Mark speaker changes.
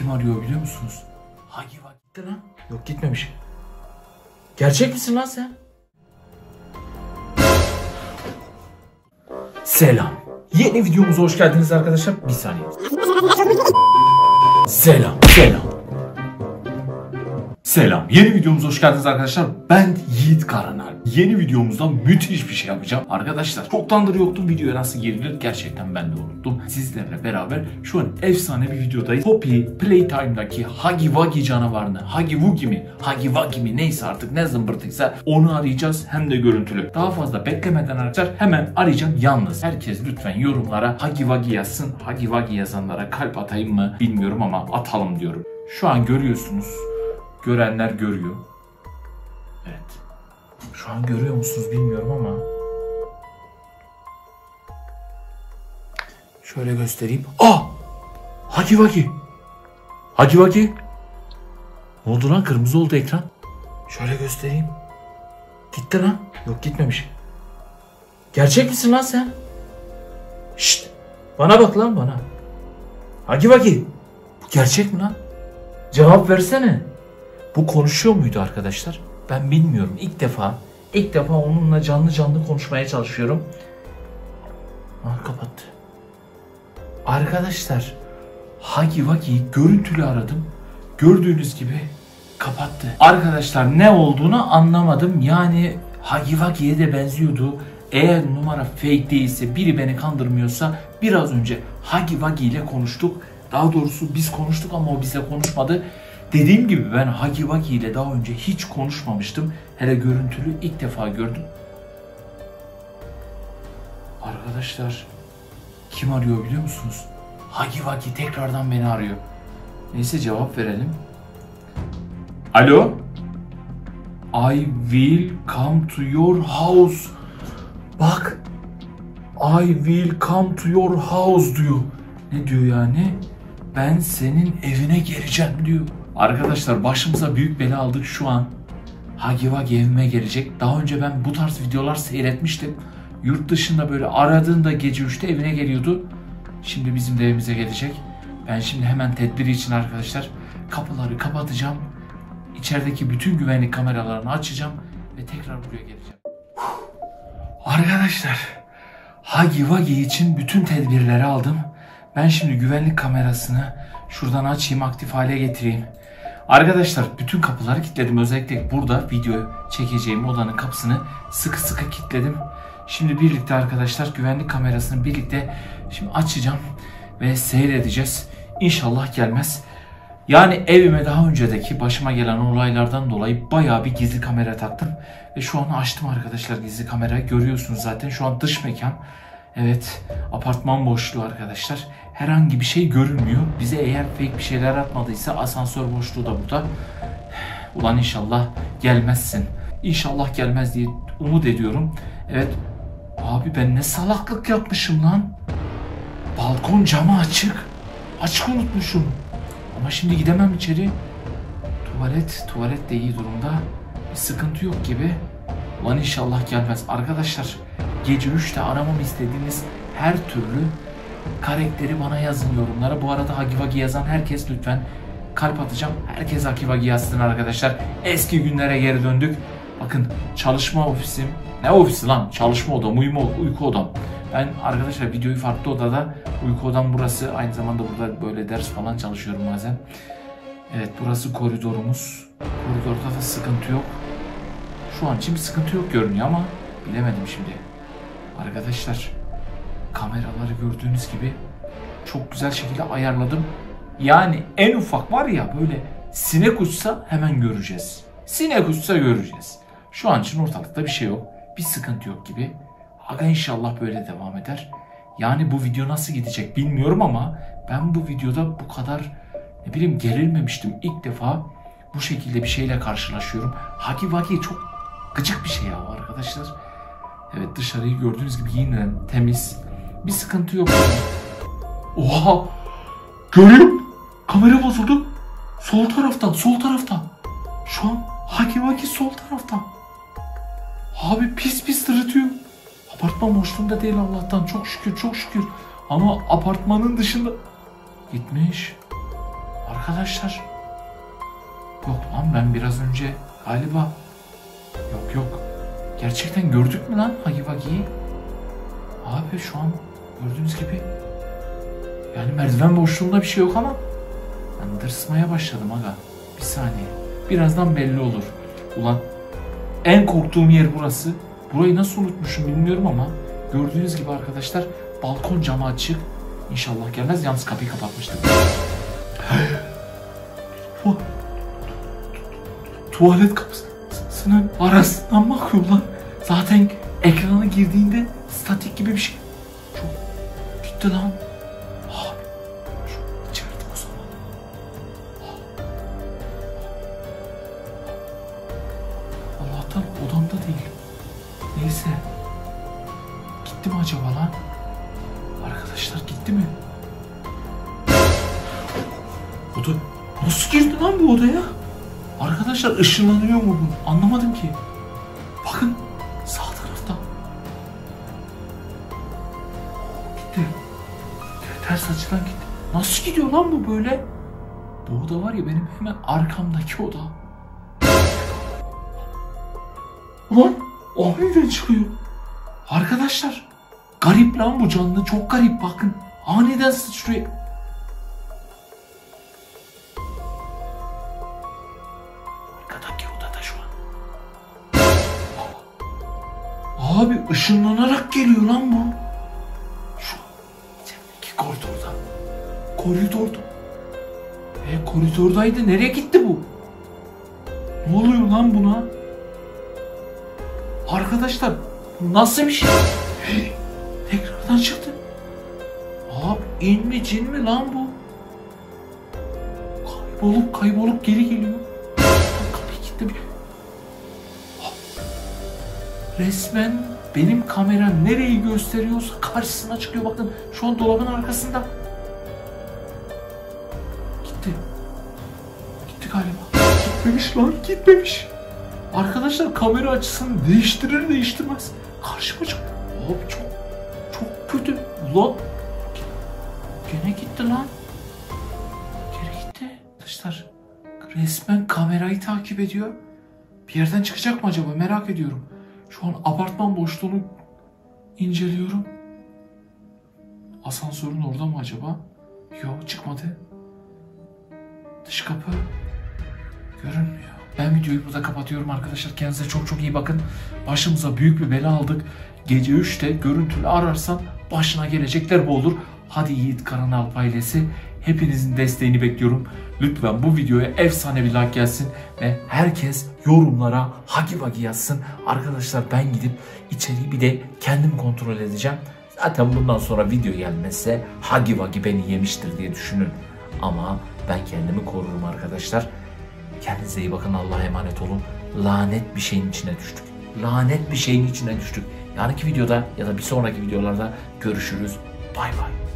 Speaker 1: Kim arıyor biliyor musunuz? Hagi var gitti lan. Yok gitmemiş. Gerçek misin lan sen? Selam. Yeni videomuza hoş geldiniz arkadaşlar. Bir saniye. Selam. Selam. Selam. Yeni videomuza hoş geldiniz arkadaşlar. Ben Yiğit Karanal. Yeni videomuzda müthiş bir şey yapacağım. Arkadaşlar çoktandır yoktum videoya nasıl girilir gerçekten ben de unuttum. Sizlerle beraber şu an efsane bir videodayız. Poppy Playtime'daki Huggy Wuggy canavarını, Huggy Wuggy mi, Huggy Wuggy mi neyse artık ne zımbırtıysa onu arayacağız hem de görüntülü. Daha fazla beklemeden arkadaşlar hemen arayacağım yalnız. Herkes lütfen yorumlara Huggy Wuggy yazsın. Huggy Wuggy yazanlara kalp atayım mı bilmiyorum ama atalım diyorum. Şu an görüyorsunuz. Görenler görüyor. Evet. Şu an görüyor musunuz bilmiyorum ama. Şöyle göstereyim. Aa! Hagi Vagi. Hagi Vagi. Ne oldu lan? Kırmızı oldu ekran. Şöyle göstereyim. Gitti lan. Yok gitmemiş. Gerçek misin lan sen? Şşt. Bana bak lan bana. Hagi Vagi. Bu gerçek mi lan? Cevap versene. Bu konuşuyor muydu arkadaşlar? Ben bilmiyorum. İlk defa ilk defa onunla canlı canlı konuşmaya çalışıyorum. Ah kapattı. Arkadaşlar Hagi Wagi'yi görüntülü aradım. Gördüğünüz gibi kapattı. Arkadaşlar ne olduğunu anlamadım. Yani Hagi Wagi'ye de benziyordu. Eğer numara fake değilse biri beni kandırmıyorsa biraz önce Hagi Wagi ile konuştuk. Daha doğrusu biz konuştuk ama o bize konuşmadı. Dediğim gibi ben Hagi Wagi ile daha önce hiç konuşmamıştım. Hele görüntülü ilk defa gördüm. Arkadaşlar kim arıyor biliyor musunuz? Hagi Wagi tekrardan beni arıyor. Neyse cevap verelim. Alo? I will come to your house. Bak. I will come to your house diyor. Ne diyor yani? Ben senin evine geleceğim diyor. Arkadaşlar başımıza büyük bela aldık şu an. Hagi Wagi evime gelecek. Daha önce ben bu tarz videolar seyretmiştim. Yurt dışında böyle aradığında gece 3'te evine geliyordu. Şimdi bizim de evimize gelecek. Ben şimdi hemen tedbiri için arkadaşlar kapıları kapatacağım. İçerideki bütün güvenlik kameralarını açacağım ve tekrar buraya geleceğim. Arkadaşlar Hagi Wagi için bütün tedbirleri aldım. Ben şimdi güvenlik kamerasını şuradan açayım aktif hale getireyim. Arkadaşlar bütün kapıları kilitledim. Özellikle burada video çekeceğim odanın kapısını sıkı sıkı kilitledim. Şimdi birlikte arkadaşlar güvenlik kamerasını birlikte şimdi açacağım ve seyredeceğiz. İnşallah gelmez. Yani evime daha öncedeki başıma gelen olaylardan dolayı bayağı bir gizli kamera taktım. Ve şu an açtım arkadaşlar gizli kamera. Görüyorsunuz zaten şu an dış mekan. Evet apartman boşluğu arkadaşlar. Herhangi bir şey görünmüyor. Bize eğer fake bir şeyler atmadıysa asansör boşluğu da burada. Ulan inşallah gelmezsin. İnşallah gelmez diye umut ediyorum. Evet. Abi ben ne salaklık yapmışım lan. Balkon camı açık. Açık unutmuşum. Ama şimdi gidemem içeri. Tuvalet, tuvalet de iyi durumda. Bir sıkıntı yok gibi. Ulan inşallah gelmez. Arkadaşlar gece 3'te aramamı istediğiniz her türlü karakteri bana yazın yorumlara. Bu arada Hagivagi yazan herkes lütfen kalp atacağım. Herkes Hagivagi yazsın arkadaşlar. Eski günlere geri döndük. Bakın çalışma ofisim. Ne ofisi lan? Çalışma odam, uyuma, uyku odam. Ben arkadaşlar videoyu farklı odada, uyku odam burası. Aynı zamanda burada böyle ders falan çalışıyorum bazen. Evet burası koridorumuz. Koridorda da sıkıntı yok. Şu an için bir sıkıntı yok görünüyor ama bilemedim şimdi. Arkadaşlar kameraları gördüğünüz gibi çok güzel şekilde ayarladım. Yani en ufak var ya böyle sinek uçsa hemen göreceğiz. Sinek uçsa göreceğiz. Şu an için ortalıkta bir şey yok. Bir sıkıntı yok gibi. Aga inşallah böyle devam eder. Yani bu video nasıl gidecek bilmiyorum ama ben bu videoda bu kadar ne bileyim gerilmemiştim. İlk defa bu şekilde bir şeyle karşılaşıyorum. Hagi Wagi çok gıcık bir şey ya arkadaşlar. Evet dışarıyı gördüğünüz gibi yeniden temiz. Bir sıkıntı yok. Oha! Görüyorum. Kamera bozuldu. Sol taraftan, sol taraftan. Şu an Hagi Wagi sol taraftan. Abi pis pis sırıtıyor. Apartman boşluğunda değil Allah'tan çok şükür çok şükür. Ama apartmanın dışında gitmiş. Arkadaşlar. Yok lan ben biraz önce galiba. Yok yok. Gerçekten gördük mü lan Hagi Vagi'yi? Abi şu an gördüğünüz gibi yani merdiven boşluğunda bir şey yok ama ben tırsmaya başladım aga. Bir saniye. Birazdan belli olur. Ulan en korktuğum yer burası. Burayı nasıl unutmuşum bilmiyorum ama gördüğünüz gibi arkadaşlar balkon camı açık. İnşallah gelmez. Yalnız kapıyı kapatmıştım. Tu- Tuvalet kapısının arasından bakıyor lan. Zaten ekrana girdiğinde statik gibi bir şey. Gitti lan. Allah'tan odamda değil. Neyse. Gitti mi acaba lan? Arkadaşlar gitti mi? Oda nasıl girdi lan bu odaya? Arkadaşlar ışınlanıyor mu bu? Anlamadım ki. Ters gitti. Nasıl gidiyor lan bu böyle? Bu oda var ya benim hemen arkamdaki oda. Ulan aniden çıkıyor. Arkadaşlar garip lan bu canlı çok garip bakın. Aniden sıçrıyor. Arkadaki odada şu an. Abi ışınlanarak geliyor lan bu. Koridorda. E koridordaydı. Nereye gitti bu? Ne oluyor lan buna? Arkadaşlar nasıl bir şey? Hey, Tekrardan çıktı. Abi in mi cin mi lan bu? Kaybolup kaybolup geri geliyor. Kapıyı kilitlemiş. Resmen benim kameram nereyi gösteriyorsa karşısına çıkıyor. Bakın şu an dolabın arkasında. Gitti. Gitti galiba. Gitmemiş lan gitmemiş. Arkadaşlar kamera açısını değiştirir değiştirmez. Karşıma çık. Abi çok çok kötü. Ulan. Gene gitti lan. Geri gitti. Arkadaşlar resmen kamerayı takip ediyor. Bir yerden çıkacak mı acaba merak ediyorum. Şu an apartman boşluğunu inceliyorum. Asansörün orada mı acaba? Yok çıkmadı. Dış kapı görünmüyor. Ben videoyu burada kapatıyorum arkadaşlar. Kendinize çok çok iyi bakın. Başımıza büyük bir bela aldık. Gece 3'te görüntülü ararsan başına gelecekler bu olur. Hadi Yiğit Karan Alp ailesi. Hepinizin desteğini bekliyorum. Lütfen bu videoya efsane bir like gelsin ve herkes yorumlara hagi vagi yazsın. Arkadaşlar ben gidip içeriği bir de kendim kontrol edeceğim. Zaten bundan sonra video gelmezse hagi vagi beni yemiştir diye düşünün. Ama ben kendimi korurum arkadaşlar. Kendinize iyi bakın Allah'a emanet olun. Lanet bir şeyin içine düştük. Lanet bir şeyin içine düştük. Yarınki videoda ya da bir sonraki videolarda görüşürüz. Bay bay.